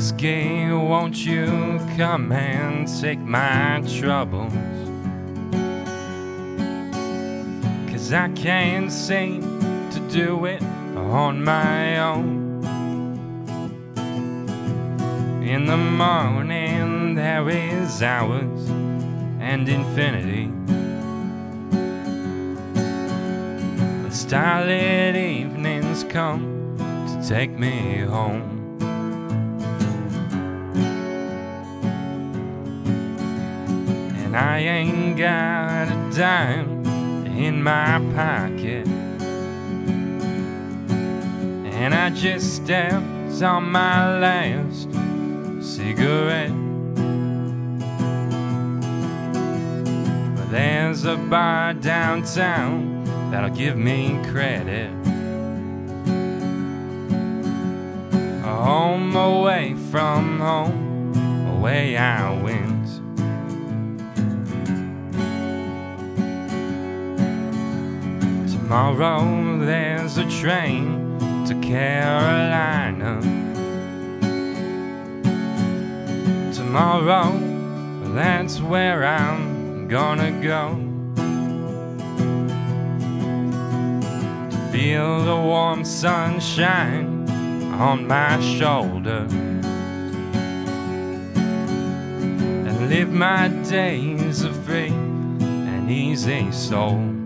Whiskey, won't you come and take my troubles? Cause I can't seem to do it on my own. In the morning, there is hours and infinity. The starlit evenings come to take me home. I ain't got a dime in my pocket. And I just stepped on my last cigarette. But there's a bar downtown that'll give me credit. Home away from home, away I went. Tomorrow there's a train to Carolina. Tomorrow, that's where I'm gonna go. Feel the warm sunshine on my shoulder. And live my days a free and easy soul.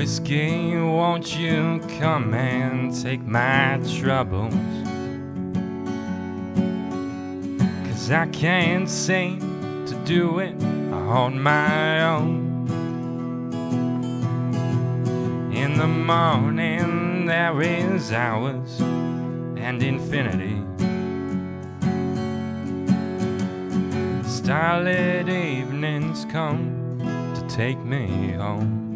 Whiskey, won't you come and take my troubles? Cause I can't seem to do it on my own. In the morning, there is hours and infinity. Starlit evenings come to take me home.